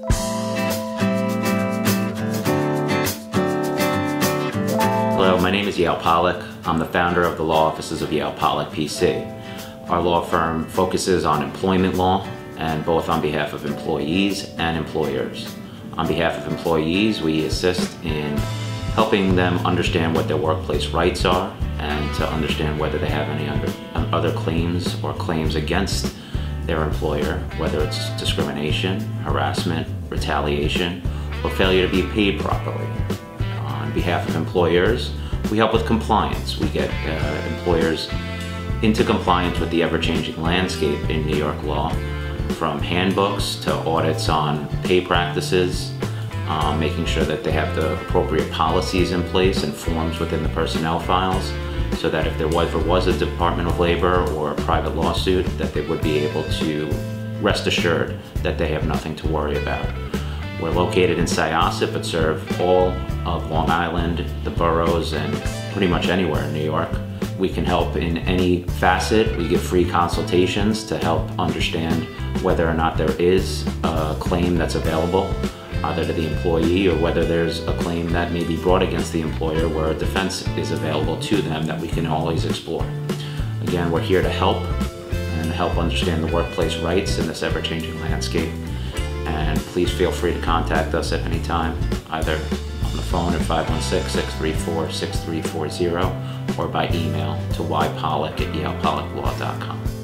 Hello, my name is Yale Pollack. I'm the founder of the law offices of Yale Pollack PC. Our law firm focuses on employment law and both on behalf of employees and employers. On behalf of employees, we assist in helping them understand what their workplace rights are and to understand whether they have any under, other claims or claims against their employer, whether it's discrimination, harassment, retaliation, or failure to be paid properly. On behalf of employers, we help with compliance. We get uh, employers into compliance with the ever-changing landscape in New York law, from handbooks to audits on pay practices, um, making sure that they have the appropriate policies in place and forms within the personnel files, so that if there was, was a Department of Labor or a private lawsuit, that they would be able to rest assured that they have nothing to worry about. We're located in Syosset, but serve all of Long Island, the boroughs, and pretty much anywhere in New York. We can help in any facet. We give free consultations to help understand whether or not there is a claim that's available either to the employee or whether there's a claim that may be brought against the employer where a defense is available to them that we can always explore. Again, we're here to help and help understand the workplace rights in this ever-changing landscape. And please feel free to contact us at any time, either on the phone at 516-634-6340 or by email to ypollack at yalepollacklaw.com.